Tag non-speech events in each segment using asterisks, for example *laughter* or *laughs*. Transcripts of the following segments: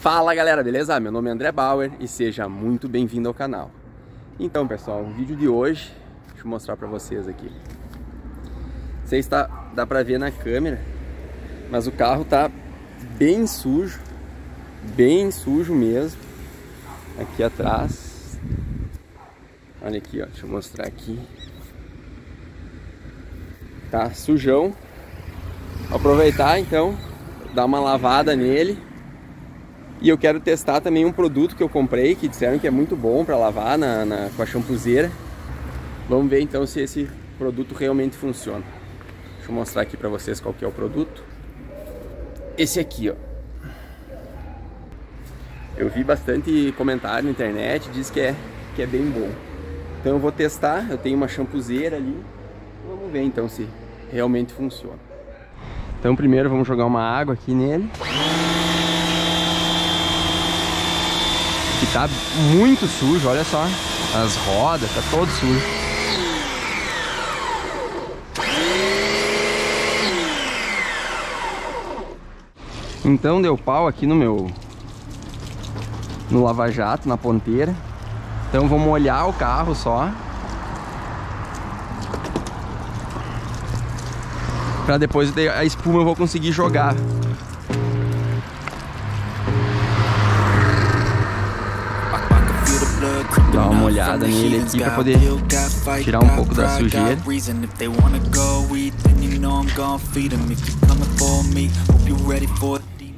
Fala galera, beleza? Meu nome é André Bauer e seja muito bem-vindo ao canal. Então pessoal, o vídeo de hoje, deixa eu mostrar pra vocês aqui. Você está, dá pra ver na câmera, mas o carro tá bem sujo, bem sujo mesmo. Aqui atrás, olha aqui ó, deixa eu mostrar aqui. Tá sujão. Vou aproveitar então, dar uma lavada nele e eu quero testar também um produto que eu comprei, que disseram que é muito bom para lavar na, na, com a champuzeira. Vamos ver então se esse produto realmente funciona. Deixa eu mostrar aqui para vocês qual que é o produto. Esse aqui, ó. Eu vi bastante comentário na internet, diz que é, que é bem bom. Então eu vou testar, eu tenho uma champuzeira ali. Vamos ver então se realmente funciona. Então primeiro vamos jogar uma água aqui nele. Que tá muito sujo, olha só. As rodas, tá todo sujo. Então deu pau aqui no meu no lava-jato, na ponteira. Então vou molhar o carro só. Pra depois a espuma eu vou conseguir jogar. Dar uma olhada nele aqui para poder tirar um pouco da sujeira.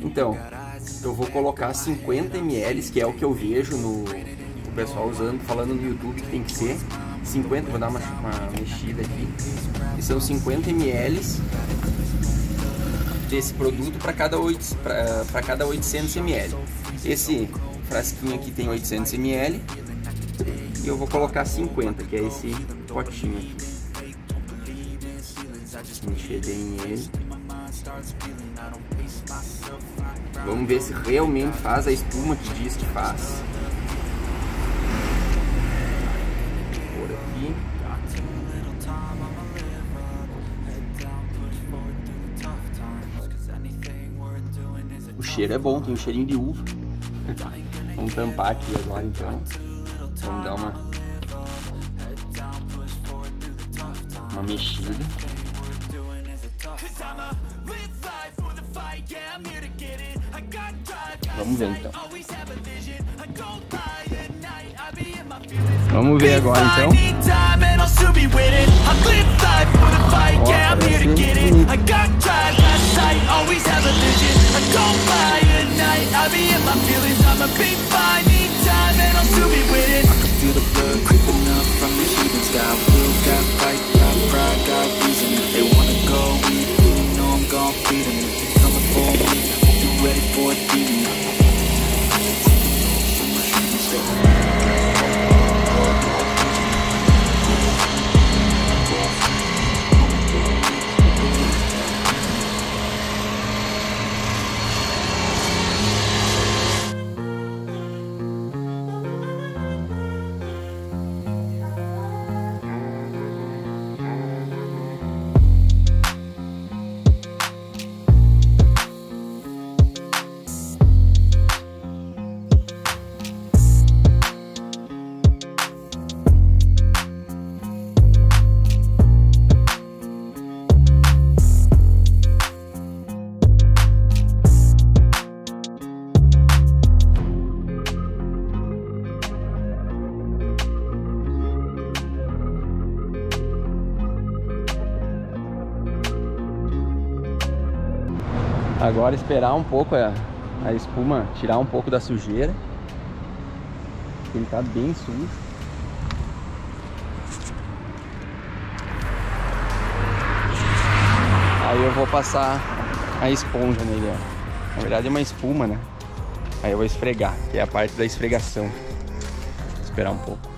Então, eu vou colocar 50 ml, que é o que eu vejo no o pessoal usando, falando no YouTube que tem que ser 50, vou dar uma, uma mexida aqui. E são 50 ml desse produto para cada, para cada 800 ml. Esse frasquinho aqui tem 800 ml e eu vou colocar 50, que é esse potinho aqui. Encher bem ele. Vamos ver se realmente faz a espuma que diz que faz. Por aqui. O cheiro é bom, tem um cheirinho de uva. *laughs* Vamos tampar aqui agora então. Vamos dar uma uma mexida. Vamos ver então. Vamos ver agora então. feel Agora esperar um pouco a, a espuma tirar um pouco da sujeira. Ele tá bem sujo. Aí eu vou passar a esponja nele, ó. Na verdade é uma espuma, né? Aí eu vou esfregar, que é a parte da esfregação. Vou esperar um pouco.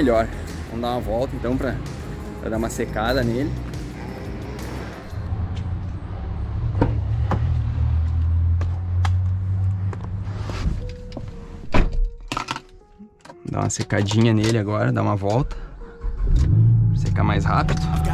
Melhor. Vamos dar uma volta então para dar uma secada nele. Dar uma secadinha nele agora, dar uma volta. Secar mais rápido. What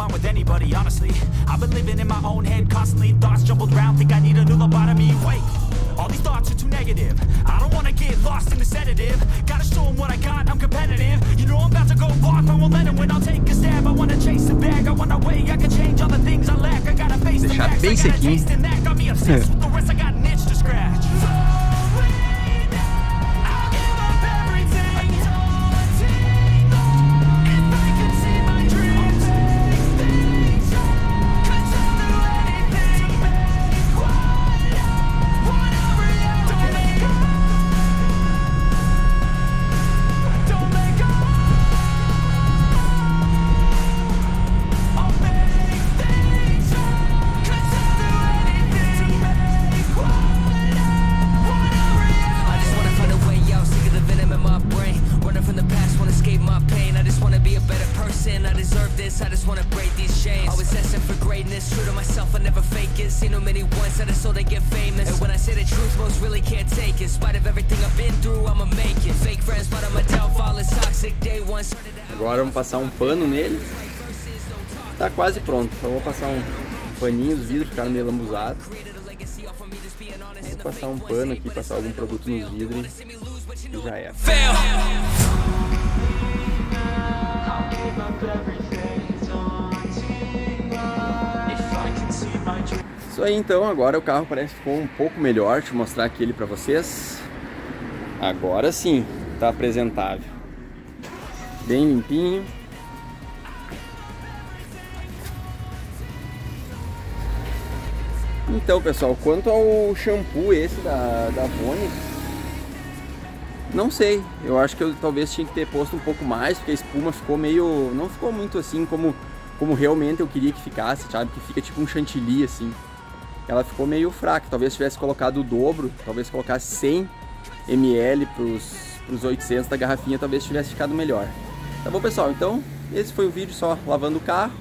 along with anybody, honestly. I've been living in my own head constantly. Thoughts jumbled around, think I need a new lobotomy. Wait, all these thoughts are too negative. I don't wanna get lost in the sedative. Gotta show them what I got, I'm competitive. You know I'm about to go off, I won't let them win I'll take a stab, I wanna chase the bag I wanna way, I can change all the things I lack. I gotta face the facts, I gotta taste in that Got me obsessed with the rest, I got I just wanna break these chains. Always asking for greatness, true to myself, I never fake it. Seen too many ones that so they get famous. And when I say the truth, most really can't take it. In spite of everything I've been through, I'ma make it. Fake friends, but I'm a downfall, it's toxic. Day one Agora vamos passar um pano nele. Tá quase pronto, só vou passar um paninho, os vidros ficaram meio lambuzados Vou passar um pano aqui, passar algum produto nos vidros. e já era Isso aí então, agora o carro parece que ficou um pouco melhor, deixa eu mostrar aqui ele pra vocês. Agora sim, tá apresentável. Bem limpinho. Então pessoal, quanto ao shampoo esse da, da Vone, não sei, eu acho que eu talvez tinha que ter posto um pouco mais, porque a espuma ficou meio, não ficou muito assim como, como realmente eu queria que ficasse, sabe? Que fica tipo um chantilly assim ela ficou meio fraca. Talvez tivesse colocado o dobro, talvez colocasse 100 ml para os 800 da garrafinha, talvez tivesse ficado melhor. Tá bom, pessoal? Então, esse foi o vídeo só lavando o carro.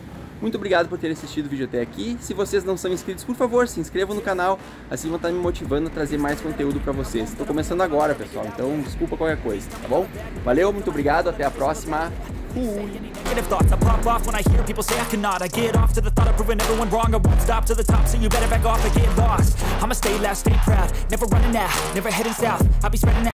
Muito obrigado por ter assistido o vídeo até aqui. Se vocês não são inscritos, por favor, se inscrevam no canal. Assim vão estar me motivando a trazer mais conteúdo para vocês. Estou começando agora, pessoal, então desculpa qualquer coisa, tá bom? Valeu, muito obrigado, até a próxima. Negative thoughts I pop off when I hear people say I cannot. I get off to the thought of proving everyone wrong. I won't stop to the top so you better back off and get lost. I'ma stay loud, stay proud. Never running out, never heading south. I'll be spreading out